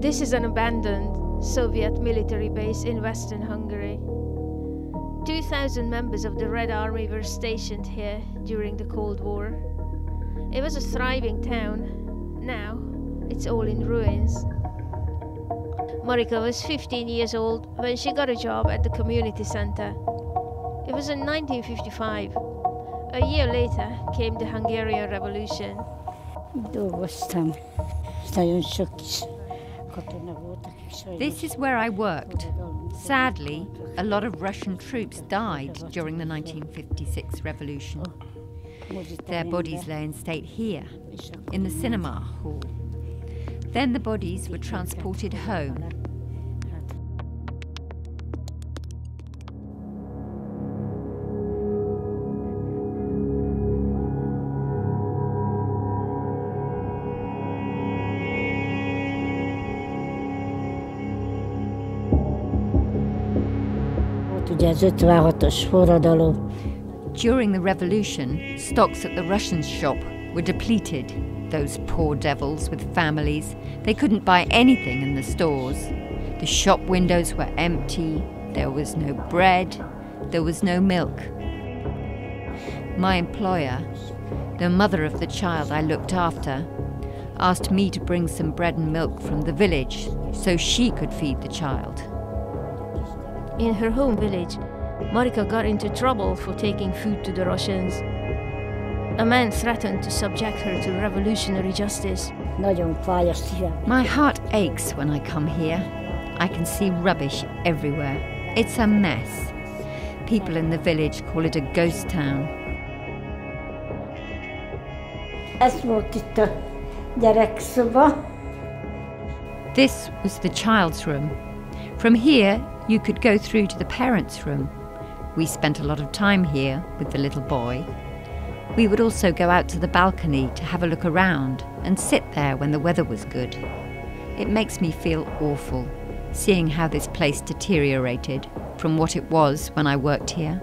This is an abandoned Soviet military base in western Hungary. 2,000 members of the Red Army were stationed here during the Cold War. It was a thriving town. Now, it's all in ruins. Marika was 15 years old when she got a job at the community center. It was in 1955. A year later came the Hungarian Revolution. This is where I worked. Sadly, a lot of Russian troops died during the 1956 revolution. Their bodies lay in state here, in the cinema hall. Then the bodies were transported home. During the revolution, stocks at the Russian shop were depleted. Those poor devils with families, they couldn't buy anything in the stores. The shop windows were empty, there was no bread, there was no milk. My employer, the mother of the child I looked after, asked me to bring some bread and milk from the village so she could feed the child. In her home village, Marika got into trouble for taking food to the Russians. A man threatened to subject her to revolutionary justice. nagyon fáj a szívem. My heart aches when I come here. I can see rubbish everywhere. It's a mess. People in the village call it a ghost town. Ez volt itt a gyerekszoba. This was the child's room. From here, you could go through to the parents' room. We spent a lot of time here with the little boy. We would also go out to the balcony to have a look around and sit there when the weather was good. It makes me feel awful seeing how this place deteriorated from what it was when I worked here.